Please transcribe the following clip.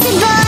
crazy boy